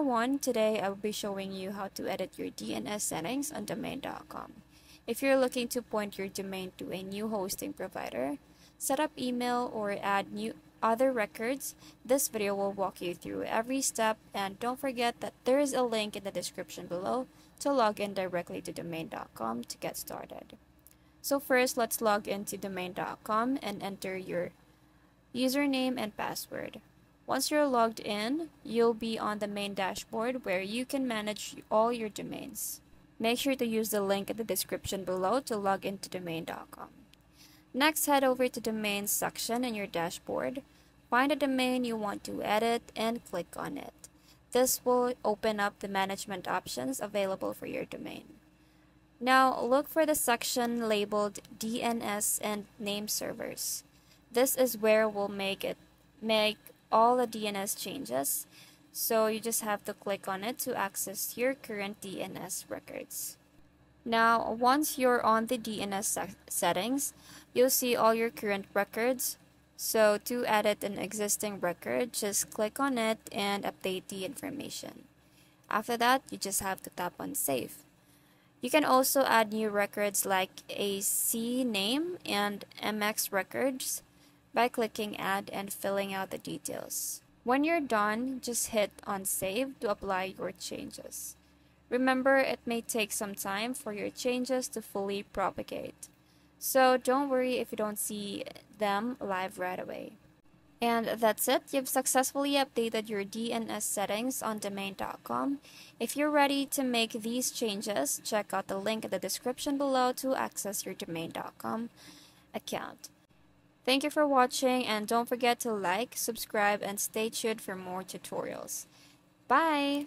everyone, today I will be showing you how to edit your DNS settings on domain.com. If you're looking to point your domain to a new hosting provider, set up email or add new other records, this video will walk you through every step and don't forget that there is a link in the description below to log in directly to domain.com to get started. So first, let's log into domain.com and enter your username and password. Once you're logged in, you'll be on the main dashboard where you can manage all your domains. Make sure to use the link in the description below to log into domain.com. Next, head over to the domains section in your dashboard. Find a domain you want to edit and click on it. This will open up the management options available for your domain. Now, look for the section labeled DNS and name servers. This is where we'll make it make all the DNS changes. So you just have to click on it to access your current DNS records. Now, once you're on the DNS settings, you'll see all your current records. So to edit an existing record, just click on it and update the information. After that, you just have to tap on save. You can also add new records like a CNAME and MX records by clicking add and filling out the details. When you're done, just hit on save to apply your changes. Remember, it may take some time for your changes to fully propagate. So don't worry if you don't see them live right away. And that's it. You've successfully updated your DNS settings on domain.com. If you're ready to make these changes, check out the link in the description below to access your domain.com account. Thank you for watching and don't forget to like, subscribe, and stay tuned for more tutorials. Bye!